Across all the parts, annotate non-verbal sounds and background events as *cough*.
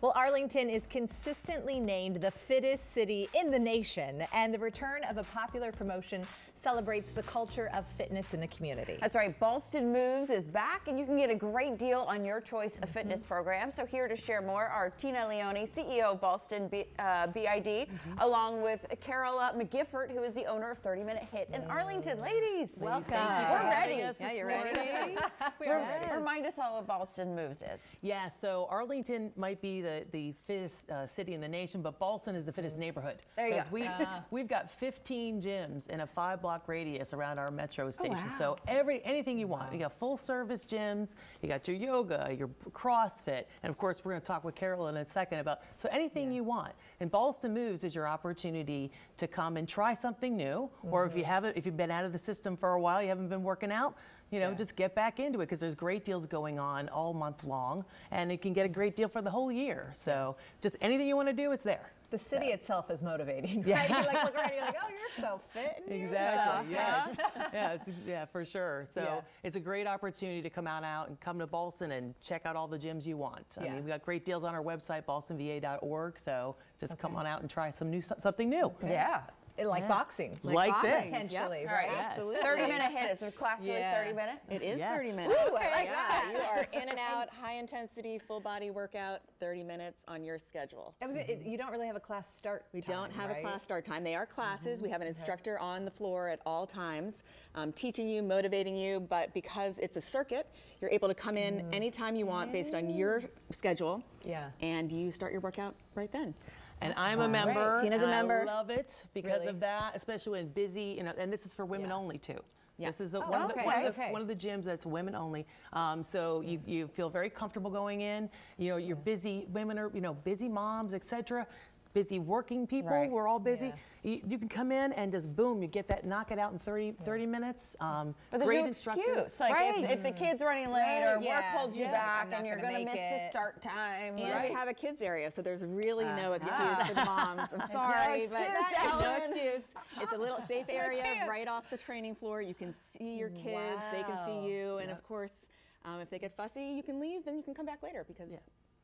Well, Arlington is consistently named the fittest city in the nation, and the return of a popular promotion celebrates the culture of fitness in the community. That's right. Ballston Moves is back, and you can get a great deal on your choice of fitness mm -hmm. program. So here to share more are Tina Leone, CEO of Ballston B, uh, BID, mm -hmm. along with Carola McGiffert, who is the owner of 30 Minute Hit in Arlington. Ladies, welcome. We're ready. Yeah, you're ready. *laughs* we are ready. Remind us all what Ballston Moves is. Yeah, so Arlington might be the, the fittest uh, city in the nation, but Ballston is the fittest mm. neighborhood. There you go. We, uh. *laughs* We've got 15 gyms in a five block radius around our metro station. Oh, wow. So every anything you want. Wow. You got full service gyms, you got your yoga, your CrossFit, and of course we're going to talk with Carol in a second about, so anything yeah. you want. And Ballston Moves is your opportunity to come and try something new, mm -hmm. or if you mm-hmm. haven't, if you've been out of the system for a while, you haven't been working out, you know, yeah. just get back into it because there's great deals going on all month long, and you can get a great deal for the whole year. So just anything you want to do, it's there. The city yeah. itself is motivating, yeah. right? You like look around, you're like, *laughs* oh, you're so fit. Exactly. Yeah. *laughs* yeah. yeah, for sure. So yeah. it's a great opportunity to come out out and come to Ballston and check out all the gyms you want. I mean, we got great deals on our website, ballstonva.org. So just okay. come on out and try some new something new. Okay. Yeah like yeah. boxing. Like, like boxing. this. Potentially, yep. right? right. Absolutely. 30 minute hit. Is the class really yeah. 30 minutes? It is yes. 30 minutes. Ooh, okay. I like yeah. You are in and out, high intensity, full body workout, 30 minutes on your schedule. Was, it, you don't really have a class start We time, don't have right? a class start time. They are classes. Mm -hmm. We have an instructor okay. on the floor at all times, um, teaching you, motivating you, but because it's a circuit, you're able to come in mm. anytime you want based on your schedule. Yeah. And you start your workout right then. And That's I'm a member. Tina's a member. I love it because really? of that, especially when busy, you know, and this is for women yeah. only too. Yeah. This is the, oh, one, okay. of the, one, of the, okay. one, of the, gyms that's women only. Um, so you, you feel very comfortable going in. You know, you're busy, women are, you know, busy moms, etc busy working people. Right. We're all busy. Yeah. You, you, can come in and just boom, you get that, knock it out in 30, 30 minutes. Um, but there's no excuse. Like right. if, if, the kid's running late or yeah. work holds you yeah. back and you're going to miss it. the start time. And right. we have a kids area, so there's really uh, no excuse uh, for the moms. I'm *laughs* sorry, no but that's no excuse. It's a little *laughs* safe area right off the training floor. You can see your kids, wow. they can see you, and yep. of course, um, if they get fussy, you can leave and you can come back later because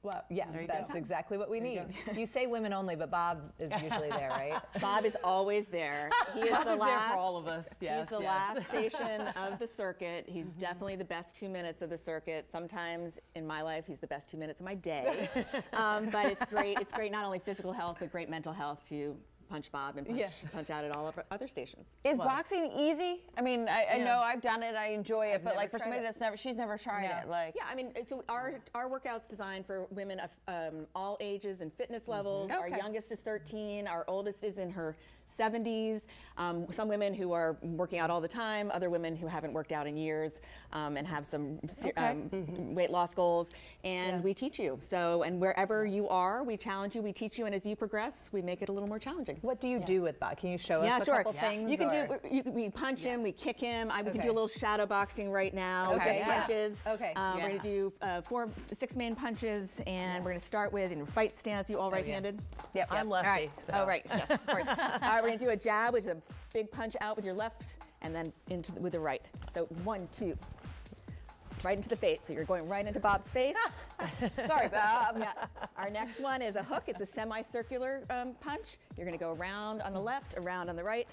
well, yeah, that's go. exactly what we need. You, *laughs* you, say women only, but Bob is *laughs* usually there, right? Bob is always there. *laughs* He is Bob the is last. There for all of us. Yes, he's the yes. last station of the circuit. He's mm -hmm. definitely the best two minutes of the circuit. Sometimes in my life, he's the best two minutes of my day. um, but it's great. It's great not only physical health, but great mental health to punch Bob and punch, yeah. punch out at all of our other stations. Is well, boxing easy? I mean, I, I know I've done it, I enjoy it, I've but like for somebody it. that's never, she's never tried it. Like, yeah, I mean, so our our workouts designed for women of um, all ages and fitness mm-hmm. levels. Mm -hmm. okay. Our youngest is 13. Our oldest is in her 70s. Um, some women who are working out all the time, other women who haven't worked out in years um, and have some okay. um, mm -hmm. weight loss goals. And yeah. we teach you. So, and wherever you are, we challenge you, we teach you, and as you progress, we make it a little more challenging. What do you yeah. do with that? Can you show yeah, us a sure. couple yeah. things? You can or? do, you, we punch yes. him, we kick him. I, we okay. can do a little shadow boxing right now. Okay. punches. Okay. Um, we're going to do uh, four, six main punches, and we're going to start with in fight stance. You all right-handed? Yep. I'm lefty. All right. So. Oh, right. Yes, of course. *laughs* *laughs* all right, we're going to do a jab, which is a big punch out with your left, and then into the, with the right. So one, two, right into the face. So you're going right into Bob's face. *laughs* Sorry, Bob. Yeah. Our next one is a hook. It's a semicircular um, punch. You're going to go around on the left, around on the right.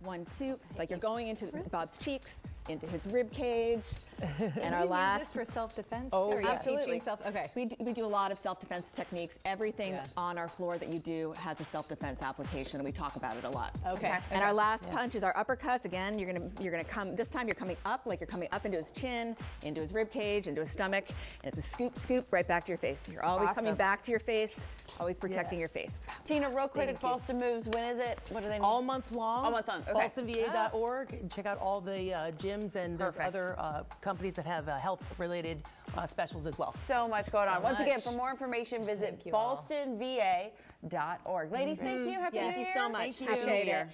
One, two. It's like you're going into Bob's cheeks, into his rib cage. *laughs* And our last for self-defense. Oh, yeah. absolutely. Self, okay. We do, we do a lot of self-defense techniques. Everything yeah. on our floor that you do has a self-defense application, and we talk about it a lot. Okay. okay. And our last yeah. punch is our uppercuts. Again, you're gonna you're gonna come. This time you're coming up, like you're coming up into his chin, into his rib cage, into his stomach, and it's a scoop, scoop right back to your face. You're always awesome. coming back to your face, always protecting your face. Tina, real quick, at Ballston Moves, when is it? What do they mean? All month long. All month long. Okay. BallstonVA.org. Ah. Check out all the uh, gyms and there's other uh, companies that have uh, health-related uh, specials as well. So much going so on. Once again, for more information, visit ballstonva.org. Ladies, mm -hmm. thank you. Happy yes. New Year. Thank you so much. Happy New Year.